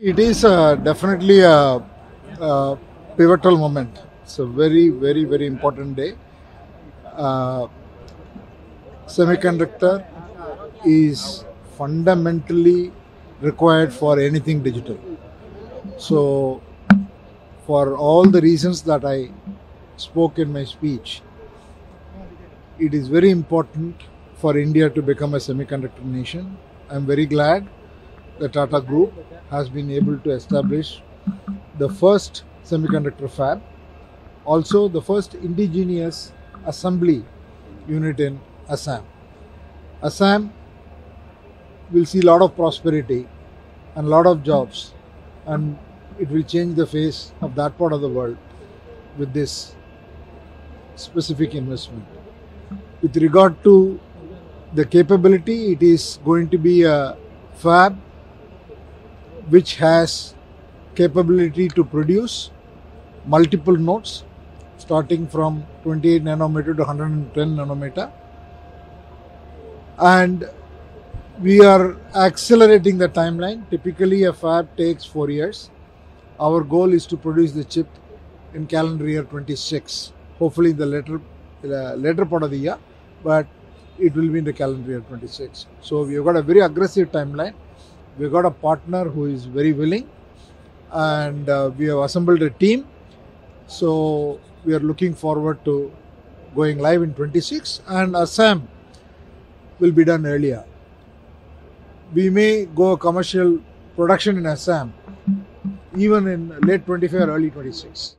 It is uh, definitely a, a pivotal moment. It's a very, very, very important day. Uh, semiconductor is fundamentally required for anything digital. So, for all the reasons that I spoke in my speech, it is very important for India to become a semiconductor nation. I'm very glad the Tata Group has been able to establish the first semiconductor fab, also the first indigenous assembly unit in Assam. Assam will see a lot of prosperity and a lot of jobs, and it will change the face of that part of the world with this specific investment. With regard to the capability, it is going to be a fab which has capability to produce multiple nodes starting from 28 nanometer to 110 nanometer. And we are accelerating the timeline. Typically a fab takes 4 years. Our goal is to produce the chip in calendar year 26 hopefully in the later later part of the year but it will be in the calendar year 26 so we have got a very aggressive timeline we got a partner who is very willing and uh, we have assembled a team. So we are looking forward to going live in 26 and assam will be done earlier. We may go a commercial production in assam even in late 25 or early 26